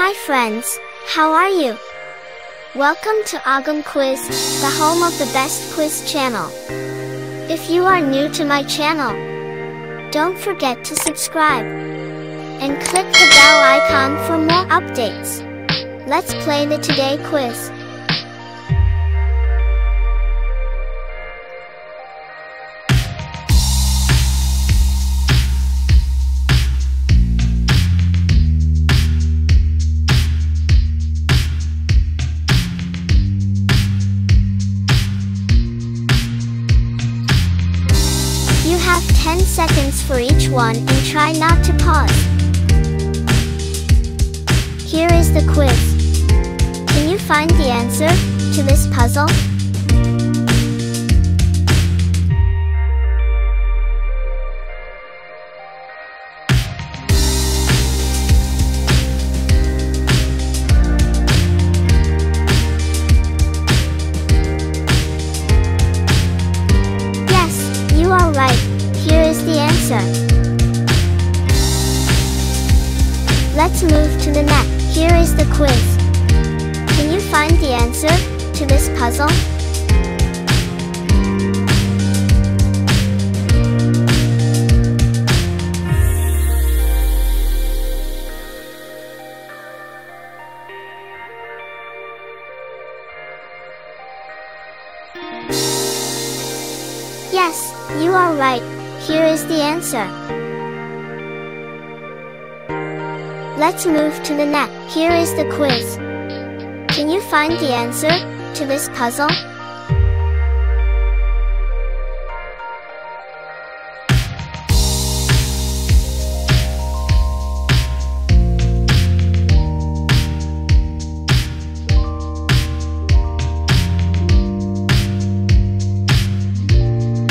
Hi friends, how are you? Welcome to Agam Quiz, the home of the best quiz channel. If you are new to my channel, don't forget to subscribe and click the bell icon for more updates. Let's play the today quiz. Have 10 seconds for each one and try not to pause. Here is the quiz. Can you find the answer to this puzzle? Yes, you are right. Let's move to the next. Here is the quiz. Can you find the answer to this puzzle? Yes, you are right. Here is the answer. Let's move to the next. Here is the quiz. Can you find the answer to this puzzle?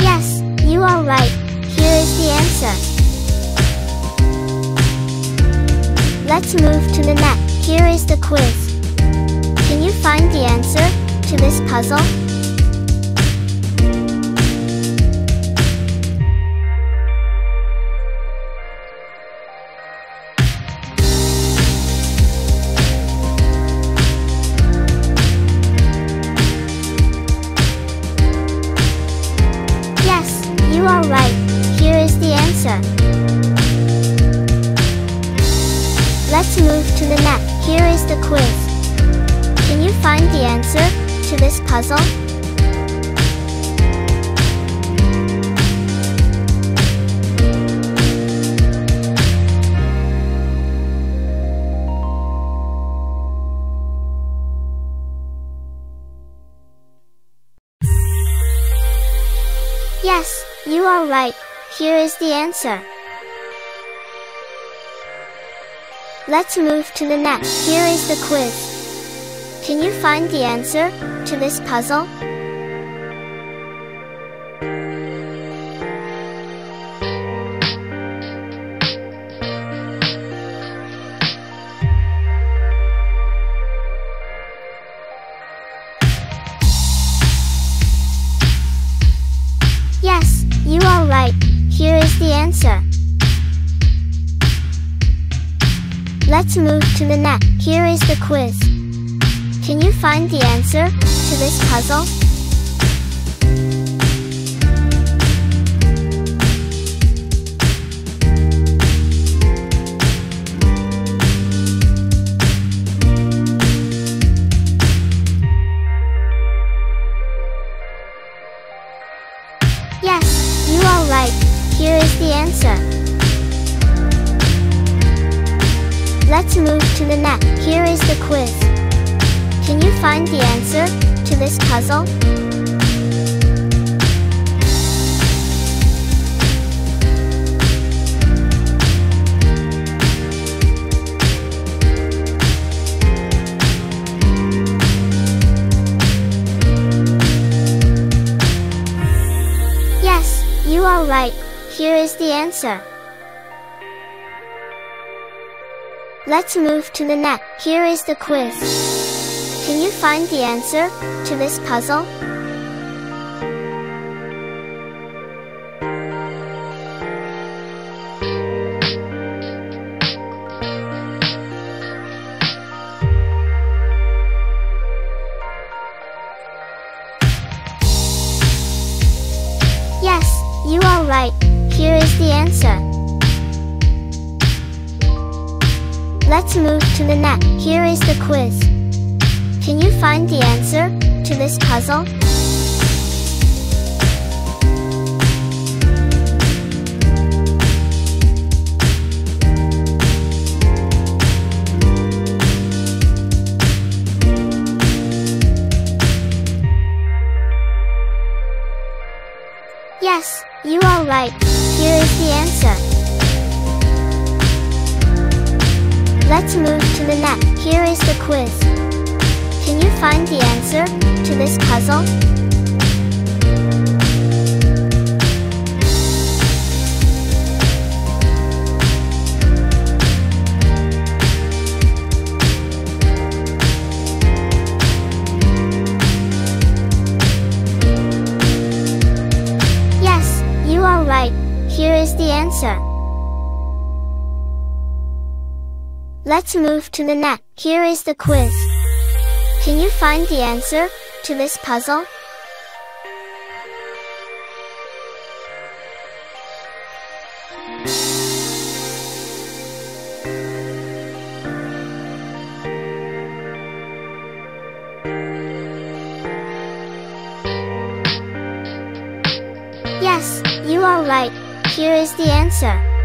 Yes, you are right. Let's move to the next. Here is the quiz. Can you find the answer to this puzzle? Here is the quiz. Can you find the answer to this puzzle? Yes, you are right. Here is the answer. Let's move to the next. Here is the quiz. Can you find the answer to this puzzle? Let's move to the next. Here is the quiz. Can you find the answer to this puzzle? Yes, you are right. Here is the answer. Let's move to the next. Here is the quiz. Can you find the answer to this puzzle? Yes, you are right. Here is the answer. Let's move to the next. Here is the quiz. Can you find the answer to this puzzle? Yes, you are right. Here is the answer. Let's move to the net, here is the quiz. Can you find the answer to this puzzle? Yes, you are right. Here is the answer. Let's move to the net. Here is the quiz. Can you find the answer to this puzzle? Yes, you are right. Here is the answer. Let's move to the net. Here is the quiz. Can you find the answer to this puzzle? Yes, you are right. Here is the answer.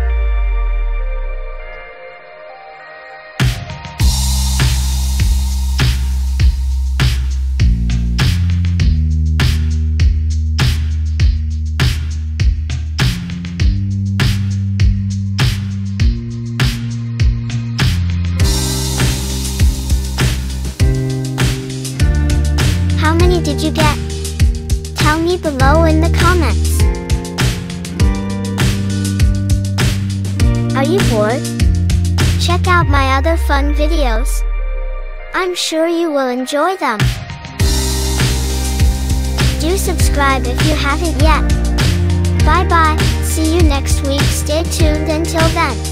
Did you get? Tell me below in the comments. Are you bored? Check out my other fun videos. I'm sure you will enjoy them. Do subscribe if you haven't yet. Bye bye, see you next week, stay tuned until then.